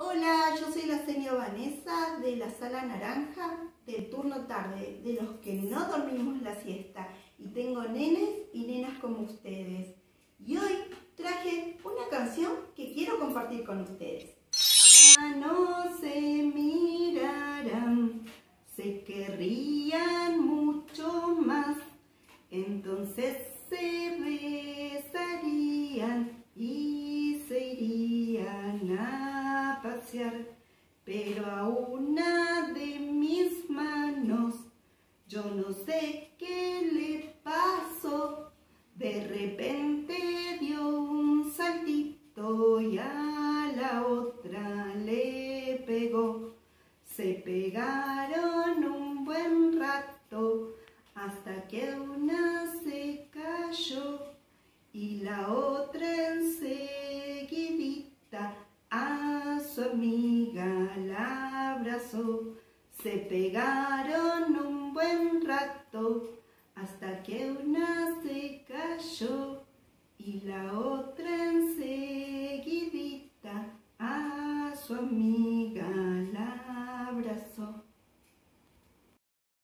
Hola, yo soy la señora Vanessa de la Sala Naranja del turno tarde, de los que no dormimos la siesta y tengo nenes y nenas como ustedes. Y hoy traje una canción que quiero compartir con ustedes. Ah, no se mirarán, se querrían mucho más, entonces pasear, pero a una de mis manos yo no sé qué le pasó, de repente dio un saltito y a la otra le pegó. Se pegaron un buen rato hasta que una se cayó y la otra a su amiga la abrazó. Se pegaron un buen rato hasta que una se cayó y la otra enseguidita a su amiga la